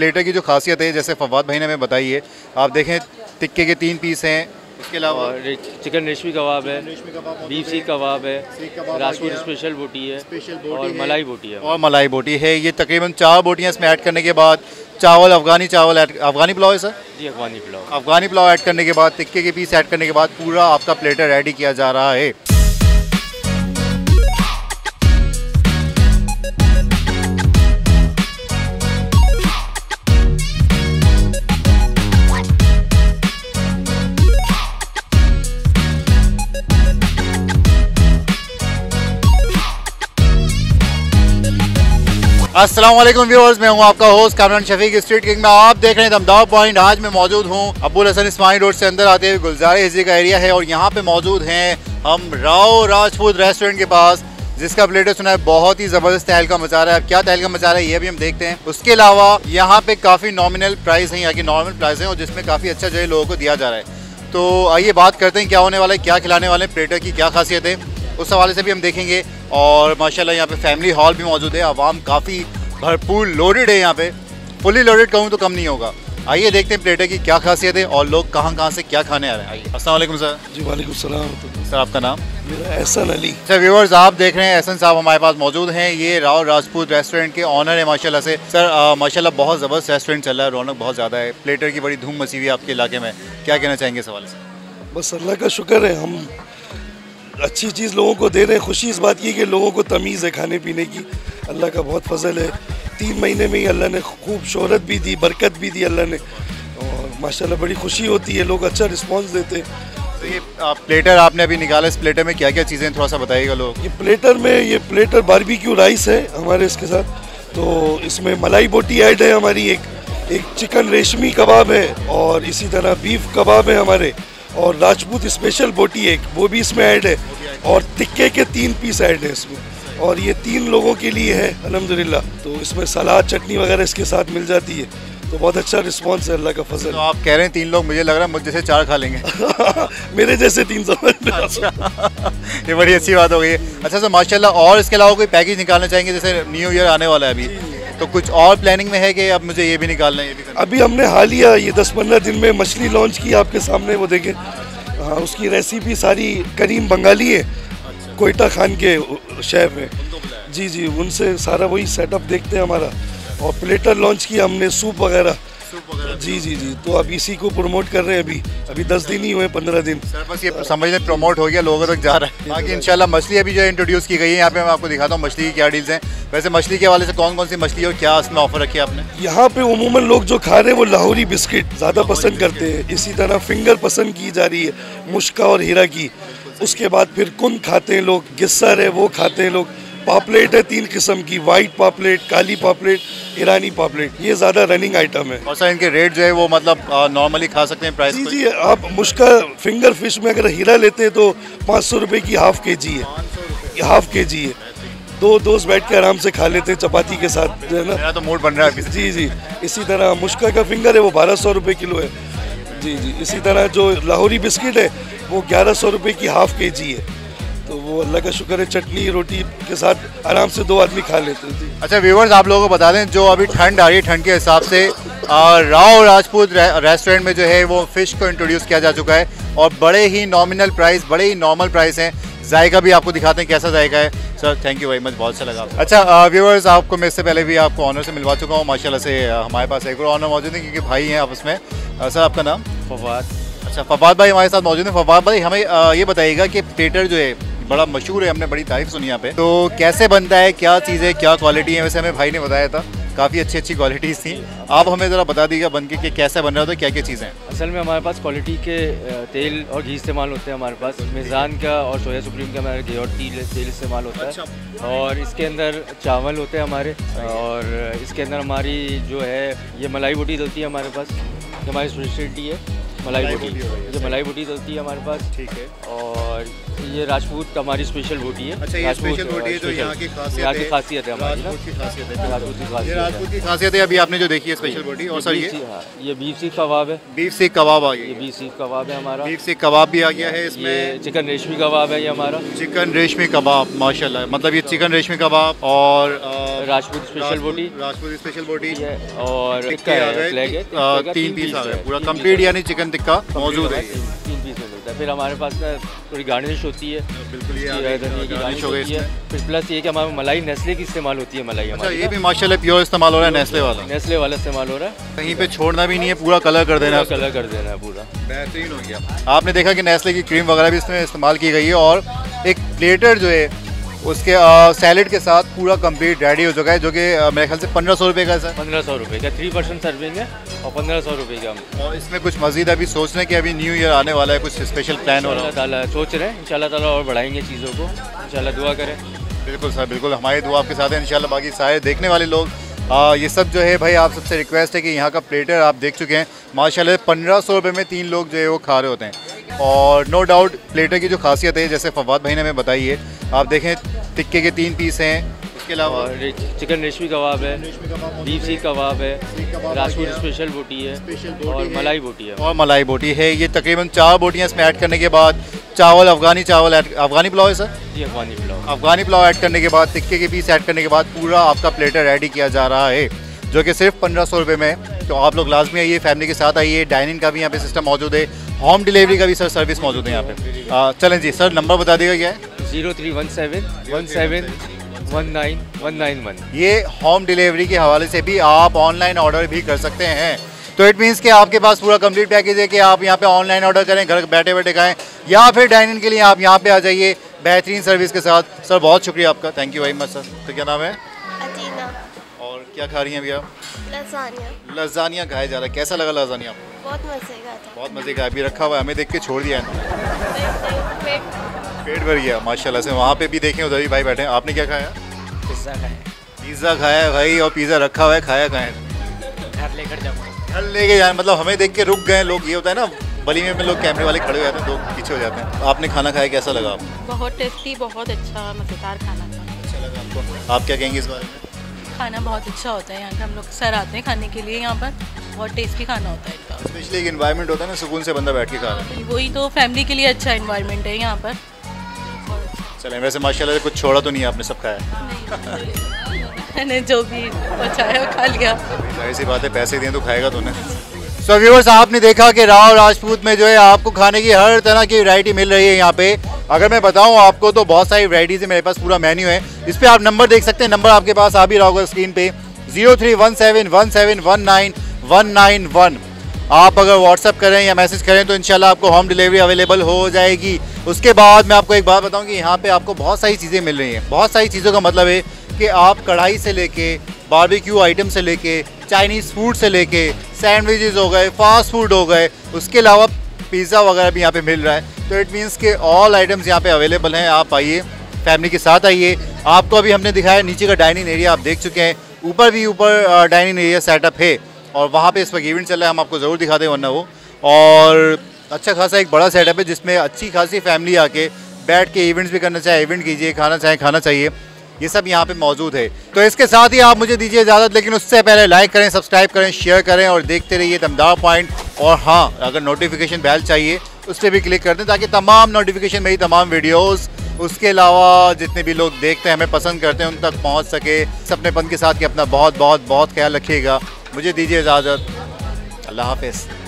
Platter की जो खासियत है जैसे फवाद भाई ने हमें बताई है आप देखें टिक्के के तीन पीस हैं इसके अलावा चिकन रेशमी कबाब है बीफ सीख कबाब है राजपूत स्पेशल बोटी है स्पेशल और मलाई बोटी है। और मलाई बोटी है ये तकरीबन चार बोटियाँ इसमें ऐड करने के बाद चावल अफगानी चावल अफगानी पुलाव है सर? जी अफगानी पुलाव। अफगानी पुलाव ऐड करने के बाद टिक्के के पीस ऐड करने के बाद पूरा आपका प्लेटर रेडी किया जा रहा है। वालेकुम व्यूअर्स, मैं हूँ आपका host Kamran Shafiq street king में। आप देख रहे हैं दमदाव पॉइंट आज मैं मौजूद हूँ अबुल हसन इस्माइल रोड से अंदर आते हुए गुलजार हिजी का एरिया है और यहाँ पे मौजूद हैं हम राव राजपूत रेस्टोरेंट के पास, जिसका प्लेटर सुना है, बहुत ही ज़बरदस्त तहल का मचा रहा है। अब क्या तहल का मचा रहा है, ये भी हम देखते हैं। उसके अलावा यहाँ पे काफ़ी नॉमिनल प्राइस है यहाँ की नॉर्मल प्राइस है और जिसमें काफ़ी अच्छा जो है लोगों को दिया जा रहा है। तो आइए बात करते हैं, क्या होने वाला है, क्या खिलाने वाले हैं प्लेटर की क्या खासियत है। उस हवाले से भी हम देखेंगे। और माशाल्लाह यहाँ पे फैमिली हॉल भी मौजूद है। आवाम काफ़ी भरपूर लोडेड है यहाँ पे। फुली लोडेड कहूँ तो कम नहीं होगा। आइए देखते हैं प्लेटर की क्या खासियत है और लोग कहाँ कहाँ से क्या खाने आ रहे हैं। आइए। वालेकुम सर जी वालेकुम सलाम। सर आपका नाम? मेरा एहसन अली। सर व्यूवर्स आप देख रहे हैं एहसन साहब हमारे पास मौजूद हैं। ये राव राजपूत रेस्टोरेंट के ऑनर है माशाल्लाह से। सर माशाल्लाह बहुत ज़बरदस्त रेस्टोरेंट चल रहा है। रौनक बहुत ज़्यादा है। प्लेटर की बड़ी धूम मची हुई है आपके इलाके में। क्या कहना चाहेंगे इस हवाले से? बस अल्लाह का शुक्र है हम अच्छी चीज़ लोगों को दे रहे हैं। खुशी इस बात की कि लोगों को तमीज़ है खाने पीने की। अल्लाह का बहुत फजल है। तीन महीने में ही अल्लाह ने खूब शहरत भी दी बरकत भी दी अल्लाह ने। और माशाल्लाह बड़ी खुशी होती है लोग अच्छा रिस्पांस देते हैं। तो ये आप प्लेटर आपने अभी निकाला इस प्लेटर में क्या क्या चीज़ें थोड़ा सा बताइएगा लोग। ये प्लेटर में ये प्लेटर बारबेक्यू राइस है हमारे इसके साथ। तो इसमें मलाई बोटी ऐड है हमारी एक एक चिकन रेशमी कबाब है और इसी तरह बीफ कबाब है हमारे। और राजपूत स्पेशल बोटी एक वो भी इसमें ऐड है। और टिक्के के तीन पीस ऐड है इसमें। और ये तीन लोगों के लिए है अल्हम्दुलिल्लाह। तो इसमें सलाद चटनी वगैरह इसके साथ मिल जाती है। तो बहुत अच्छा रिस्पांस है अल्लाह का फ़सल तो आप कह रहे हैं तीन लोग मुझे लग रहा है मुझ जैसे चार खा लेंगे। मेरे जैसे तीन सौ ये बड़ी अच्छी बात हो गई है। अच्छा सर माशाल्लाह और इसके अलावा कोई पैकेज निकालना चाहेंगे? जैसे न्यू ईयर आने वाला है अभी। तो कुछ और प्लानिंग में है कि अब मुझे ये भी निकालना है ये भी करना? अभी हमने हाल ही ये दस पंद्रह दिन में मछली लॉन्च की आपके सामने वो देखें। हाँ उसकी रेसिपी सारी करीम बंगाली है कोयटा खान के शेफ है। जी जी उनसे सारा वही सेटअप देखते हैं हमारा। और प्लेटर लॉन्च किया हमने सूप वगैरह। जी जी जी। तो अब इसी को प्रमोट कर रहे हैं अभी। अभी दस दिन ही हुए पंद्रह दिन। सर बस ये समझ लें प्रमोट हो गया लोगों तक जा रहा है। बाकी इंशाल्लाह मछली अभी जो इंट्रोड्यूस की गई है यहाँ पे मैं आपको दिखाता हूँ मछली की क्या डील्स हैं। वैसे मछली के हवाले से कौन कौन सी मछली और क्या इसमें ऑफ़र रखी है आपने? यहाँ पे उमूमन लोग जो खा रहे हैं वो लाहौरी बिस्किट ज़्यादा पसंद करते हैं। इसी तरह फिंगर पसंद की जा रही है मुश्का और हीरा की। उसके बाद फिर कुन खाते हैं लोग गिस्सर है वो खाते हैं लोग। पापलेट है तीन किस्म की वाइट पापलेट काली पापलेट ईरानी पापलेट। ये ज़्यादा रनिंग आइटम है। और सर इनके रेट जो है वो मतलब नॉर्मली खा सकते हैं प्राइस जी जी आप मुश्का फिंगर फ़िश में अगर हीरा लेते हैं तो पाँच सौ रुपये की हाफ़ के जी है। हाफ़ के जी है। दो दोस्त बैठ के आराम से खा लेते हैं चपाती के साथ जो है ना? मेरा तो मूड बन रहा है जी जी। इसी तरह मुश्का का फिंगर है वो बारह सौ रुपये किलो है। जी जी। इसी तरह जो लाहौरी बिस्किट है वो ग्यारह सौ रुपये की हाफ़ के जी है। तो वो अल्लाह का शुक्र है चटनी रोटी के साथ आराम से दो आदमी खा लेते हैं जी अच्छा व्यूवर्स आप लोगों को बता दें जो अभी ठंड आ रही है ठंड के हिसाब से राव राजपूत रेस्टोरेंट में जो है वो फ़िश को इंट्रोड्यूस किया जा चुका है और बड़े ही नॉमिनल प्राइस बड़े ही नॉर्मल प्राइस हैं। जायका भी आपको दिखाते हैं कैसा जायका है। Sir thank you very much बहुत अच्छा लगा अच्छा व्यूवर्स आपको मैं इससे पहले भी आपको ऑनर से मिलवा चुका हूँ। माशाल्लाह से हमारे पास एक और ऑनर मौजूद है क्योंकि भाई हैं आपस में। आ, सर आपका नाम? फवाद। अच्छा फवाद भाई हमारे साथ मौजूद हैं। फवाद भाई हमें ये बताइएगा कि प्लेटर जो है बड़ा मशहूर है हमने बड़ी तारीफ़ सुनी यहाँ पे। तो कैसे बनता है क्या चीज़ है क्या क्वालिटी है? वैसे हमें भाई ने बताया था काफ़ी अच्छी अच्छी क्वालिटीज़ थी। आप हमें ज़रा बता दीजिएगा बन के कि कैसे बन रहा होता है क्या क्या चीज़ें हैं? असल में हमारे पास क्वालिटी के तेल और घी इस्तेमाल होते हैं हमारे पास। मिज़ान का और सोया सुप्रीम का हमारा घी और तेल तेल इस्तेमाल होता है। और इसके अंदर चावल होते हैं हमारे। और इसके अंदर हमारी जो है ये मलाई बोटी डलती है हमारे पास हमारी स्पेशलिटी है। मलाई बोटी। हो है, ये मलाई बोटी चलती है हमारे पास। ठीक है। और ये राजपूत हमारी स्पेशल बोटी है। अच्छा ये स्पेशल बोटी है जो यहाँ की खासियत यहाँ है। की खासियत है हमारी राजपूत की खासियत है। है। है अभी आपने जो देखी है स्पेशल बोटी और सर ये हाँ, बीफ सीख कबाब है। बीफ सीख कबाब आ ये बीफ सीख कबाब है हमारा। बीफ सीख कबाब भी आ गया है इसमें। चिकन रेशमी कबाब है ये हमारा। चिकन रेशमी कबाब माशाल्लाह। मतलब ये चिकन रेशमी कबाब और राजपूत स्पेशल बोटी। राजपूत स्पेशल बोटी। और है? है। ती- तीन पीस आ गए। पूरा पीस यानी चिकन टिक्का मौजूद है। तीन पीस में मिलता है। फिर हमारे पास थोड़ी गार्निश होती है। बिल्कुल ये गार्निश हो गई है। फिर प्लस ये कि हमारे मलाई नेस्ले की इस्तेमाल होती है मलाई अच्छा ये भी माशाल्लाह प्योर इस्तेमाल हो रहा है नेस्ले वाला। नेस्ले वाला इस्तेमाल हो रहा है। कहीं पे छोड़ना भी नहीं है पूरा कलर कर देना है कलर कर देना है पूरा। बेहतरीन हो गया। आपने देखा कि नेस्ले की क्रीम वगैरह भी इसमें इस्तेमाल की गई है और एक प्लेटर जो है उसके सैलेड के साथ पूरा कंप्लीट रेडी हो चुका है जो कि मेरे ख्याल से पंद्रह सौ रुपये का सर पंद्रह सौ रुपये का थ्री परसेंट सर्विंग है और पंद्रह सौ रुपये का। और इसमें कुछ मजीद अभी सोच रहे हैं कि अभी न्यू ईयर आने वाला है कुछ स्पेशल प्लान हो रहा ताला सोच रहे हैं इंशाल्लाह ताला और बढ़ाएँगे चीज़ों को। इंशाल्लाह दुआ करें। बिल्कुल सर बिल्कुल। हमारी दुआ आपके साथ है इंशाल्लाह। बाकी सारे देखने वाले लोग आ, ये सब जो है भाई आप सबसे रिक्वेस्ट है कि यहाँ का प्लेटर आप देख चुके हैं। माशाल्लाह पंद्रह सौ रुपये में तीन लोग जो है वो खा रहे होते हैं। और नो डाउट प्लेटर की जो खासियत है जैसे फवाद भाई ने हमें बताई है आप देखें टिक्के के तीन पीस हैं इसके अलावा चिकन रेशमी कबाब है बीफ सीख कबाब है राजपूत स्पेशल बोटी है और मलाई बोटी है। और मलाई बोटी है। ये तकरीबन चार बोटियाँ इसमें ऐड करने के बाद चावल अफगानी चावल अफगानी पुलाव है सर जी अफगानी पुलाव। अफगानी पुलाव ऐड करने के बाद टिक्के के पीस ऐड करने के बाद पूरा आपका प्लेटर रेडी किया जा रहा है जो कि सिर्फ़ पंद्रह सौ रुपये में तो आप लोग लाजमी आइए फैमिली के साथ आइए डाइनिंग का भी यहाँ पे सिस्टम मौजूद है। होम डिलीवरी का भी सर सर्विस मौजूद है यहाँ पे। चलें जी सर नंबर बता दिएगा क्या है। Zero three one seven one seven one nine one nine one. ये होम डिलीवरी के हवाले से भी आप ऑनलाइन ऑर्डर भी कर सकते हैं। तो इट मीन्स कि आपके पास पूरा कंप्लीट पैकेज है कि आप यहाँ पे ऑनलाइन ऑर्डर करें घर बैठे बैठे खाएँ या फिर डाइनिंग के लिए आप यहाँ पे आ जाइए बेहतरीन सर्विस के साथ। सर बहुत शुक्रिया आपका। Thank you very much sir तो क्या नाम है? क्या खा रही हैं भैया? लसानिया। लजानिया खाया जा रहा है। कैसा लगा लजानिया आपको बहुत मज़े का था। बहुत मज़े का अभी रखा हुआ है। हमें देख के छोड़ दिया है। पेट पेट भर गया माशाल्लाह से। वहाँ पे भी देखें उधर भी भाई बैठे हैं। आपने क्या खाया? पिज़्ज़ा खाएँ पिज़्ज़ा खाया है भाई और पिज़्ज़ा रखा हुआ है खाया खाए घर लेकर जाऊँगा। घर लेके जाए मतलब हमें देख के रुक गए लोग। ये होता है ना बली में लोग कैमरे वाले खड़े हो जाते हैं लोग पीछे हो जाते हैं। आपने खाना खाया कैसा लगा आपको? बहुत टेस्टी बहुत अच्छा मज़ेदार खाना था। अच्छा लगा आपको। आप क्या कहेंगे इस बारे में? खाना बहुत अच्छा होता है यहाँ का हम लोग सर आते हैं खाने के लिए यहाँ पर बहुत टेस्टी खाना होता है इनका। स्पेशली एक इन्वायरमेंट होता है ना सुकून से बंदा बैठ के खा रहा है। वही तो फैमिली के लिए अच्छा इन्वायरमेंट है यहाँ पर। चले वैसे माशाल्लाह से कुछ छोड़ा तो नहीं आपने सब खाया मैंने जो भी बचाया खा लिया। ऐसी बात है पैसे दिए तो खाएगा तूने सो व्यूवर्स आपने देखा कि राव राजपूत में जो है आपको खाने की हर तरह की वैरायटी मिल रही है यहाँ पे। अगर मैं बताऊँ आपको तो बहुत सारी वैरायटीज़ है मेरे पास, पूरा मेन्यू है। इस पर आप नंबर देख सकते हैं। नंबर आपके पास आ भी रहा होगा स्क्रीन पे zero three one seven one seven one nine one nine one आप अगर व्हाट्सअप करें या मैसेज करें तो इंशाल्लाह आपको होम डिलीवरी अवेलेबल हो जाएगी। उसके बाद मैं आपको एक बात बताऊँ कि यहाँ पे आपको बहुत सारी चीज़ें मिल रही हैं। बहुत सारी चीज़ों का मतलब है कि आप कढ़ाई से लेके बारबेक्यू आइटम से लेके चाइनीज़ फ़ूड से लेके सैंडविचेस हो गए फास्ट फ़ूड हो गए, उसके अलावा पिज़्ज़ा वगैरह भी यहाँ पे मिल रहा है। तो इट मीन्स के ऑल आइटम्स यहाँ पे अवेलेबल हैं, आप आइए फैमिली के साथ आइए। आपको अभी हमने दिखाया नीचे का डाइनिंग एरिया आप देख चुके हैं, ऊपर भी ऊपर डाइनिंग एरिया सेटअप है। और वहाँ पे इस वक्त इवेंट चल रहा है, हम आपको ज़रूर दिखा दें, वरना वो। और अच्छा खासा एक बड़ा सेटअप है, जिसमें अच्छी खासी फैमिली आके बैठ के इवेंट्स भी करना चाहे इवेंट कीजिए, खाना चाहे, खाना चाहिए। ये सब यहाँ पे मौजूद है। तो इसके साथ ही आप मुझे दीजिए इजाज़त, लेकिन उससे पहले लाइक करें सब्सक्राइब करें शेयर करें और देखते रहिए दमदार पॉइंट और हाँ अगर नोटिफिकेशन बेल चाहिए, उस पर भी क्लिक कर दें ताकि तमाम नोटिफिकेशन मेरी तमाम वीडियोस उसके अलावा जितने भी लोग देखते हैं, हमें पसंद करते हैं, उन तक पहुँच सके। अपनेपन के साथ कि अपना बहुत बहुत बहुत ख्याल रखिएगा। मुझे दीजिए इजाज़त। अल्लाह हाफिज़।